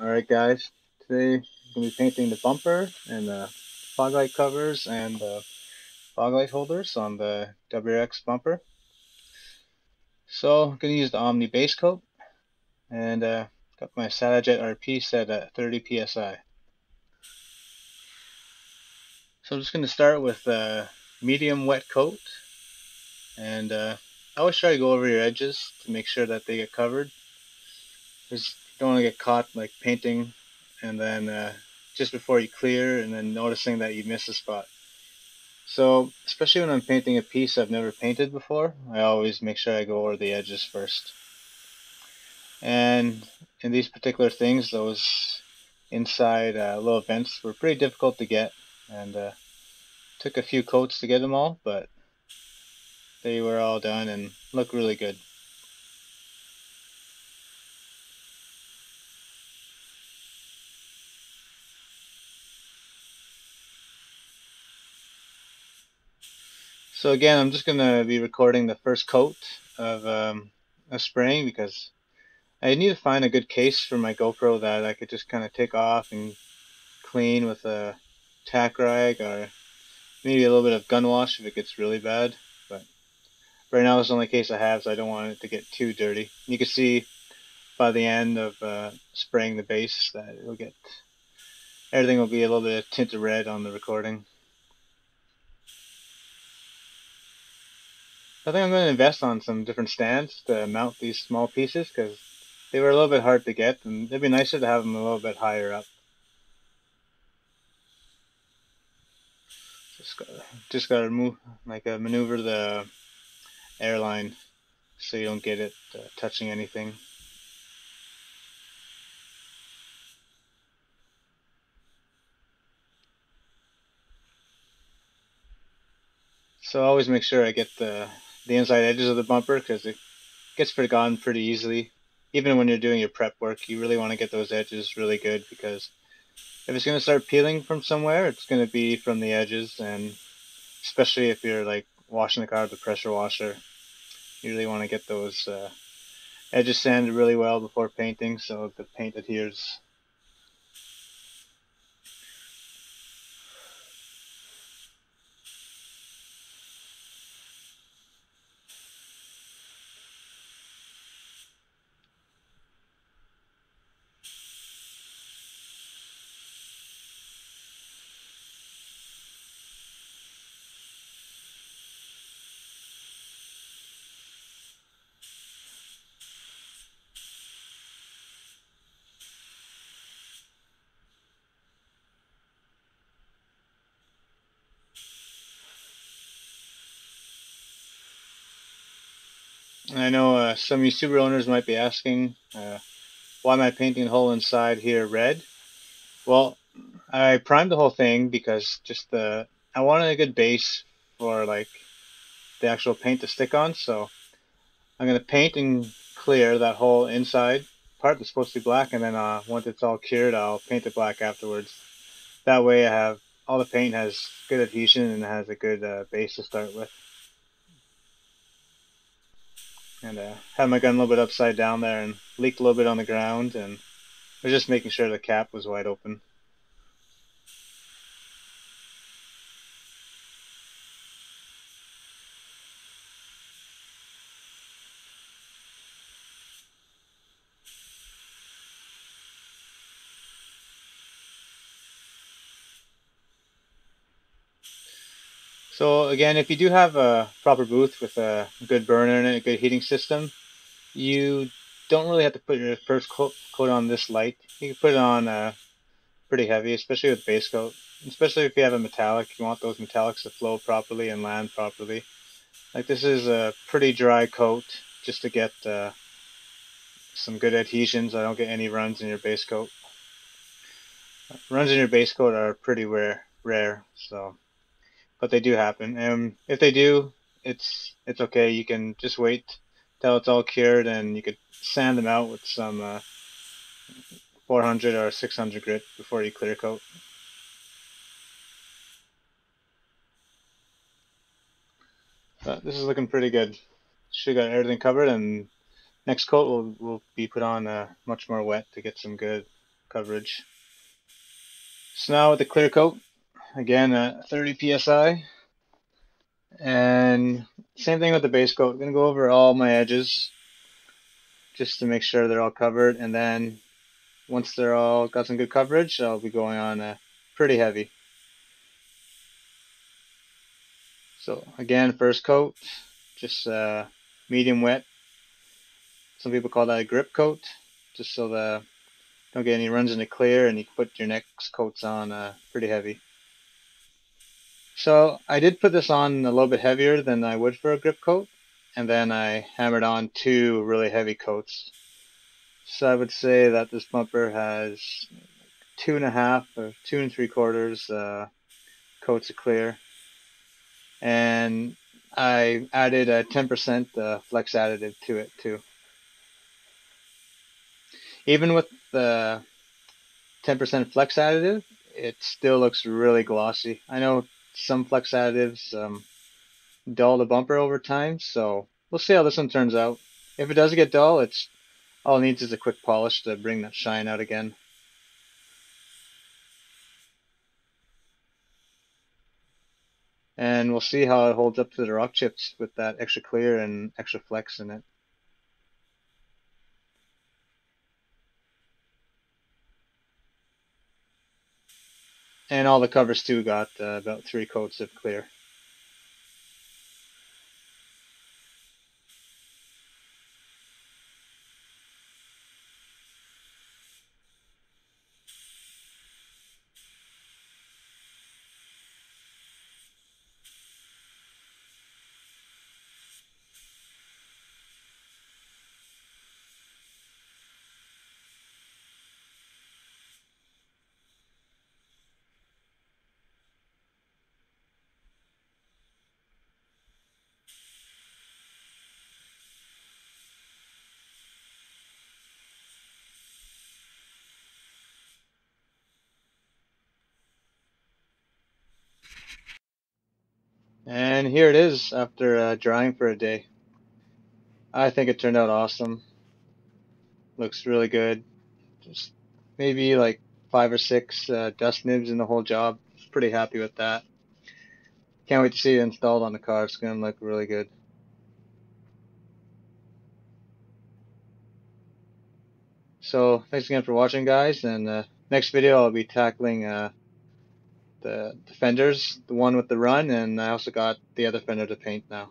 Alright guys, today I'm to be painting the bumper and the fog light covers and the fog light holders on the WRX bumper. So I'm going to use the Omni base coat and uh, got my Satajet RP set at 30 psi. So I'm just going to start with a medium wet coat and uh, I always try to go over your edges to make sure that they get covered. There's don't want to get caught like painting and then uh, just before you clear and then noticing that you miss a spot. So especially when I'm painting a piece I've never painted before, I always make sure I go over the edges first. And in these particular things, those inside uh, little vents were pretty difficult to get and uh, took a few coats to get them all, but they were all done and look really good. So again, I'm just going to be recording the first coat of, um, of spraying because I need to find a good case for my GoPro that I could just kind of take off and clean with a tack rag or maybe a little bit of gun wash if it gets really bad. But right now it's the only case I have, so I don't want it to get too dirty. You can see by the end of uh, spraying the base that it'll get everything will be a little bit tinted red on the recording. I think I'm going to invest on some different stands to mount these small pieces because they were a little bit hard to get and it'd be nicer to have them a little bit higher up. Just got just got to move like uh, maneuver the airline so you don't get it uh, touching anything. So I always make sure I get the the inside edges of the bumper because it gets forgotten pretty easily. Even when you're doing your prep work, you really want to get those edges really good because if it's going to start peeling from somewhere, it's going to be from the edges and especially if you're like washing the car with a pressure washer, you really want to get those uh, edges sanded really well before painting so the paint adheres I know uh, some YouTuber owners might be asking, uh, why am I painting the whole inside here red? Well, I primed the whole thing because just the I wanted a good base for like the actual paint to stick on. So I'm gonna paint and clear that whole inside part that's supposed to be black, and then uh, once it's all cured, I'll paint it black afterwards. That way, I have all the paint has good adhesion and has a good uh, base to start with and uh, had my gun a little bit upside down there and leaked a little bit on the ground and I was just making sure the cap was wide open. So again, if you do have a proper booth with a good burner and a good heating system, you don't really have to put your first coat, on this light. You can put it on uh, pretty heavy, especially with base coat. Especially if you have a metallic, you want those metallics to flow properly and land properly. Like this is a pretty dry coat just to get uh, some good adhesions. I don't get any runs in your base coat. Runs in your base coat are pretty rare, rare. So but they do happen. And if they do, it's it's okay. You can just wait till it's all cured, and you could sand them out with some uh, 400 or 600 grit before you clear coat. But this is looking pretty good. Should got everything covered, and next coat will will be put on uh, much more wet to get some good coverage. So now with the clear coat, again at 30 psi, and same thing with the base coat. I'm gonna go over all my edges just to make sure they're all covered, and then once they're all got some good coverage, I'll be going on uh, pretty heavy. So again, first coat, just uh, medium wet. Some people call that a grip coat, just so the don't get any runs in the clear and you can put your next coats on uh, pretty heavy. So I did put this on a little bit heavier than I would for a grip coat, and then I hammered on two really heavy coats. So I would say that this bumper has two and a half or two and three quarters uh, coats of clear. And I added a 10% uh, flex additive to it too. Even with the 10% flex additive, it still looks really glossy. I know some flex additives um, dull the bumper over time, so we'll see how this one turns out. If it does get dull, it's all it needs is a quick polish to bring that shine out again. And we'll see how it holds up to the rock chips with that extra clear and extra flex in it. And all the covers too got uh, about three coats of clear. And here it is after uh, drying for a day. I think it turned out awesome. Looks really good. Just maybe like five or six uh, dust nibs in the whole job. Pretty happy with that. Can't wait to see it installed on the car. It's going to look really good. So thanks again for watching guys and uh, next video I'll be tackling uh, the, fenders, the one with the run, and I also got the other fender to paint now.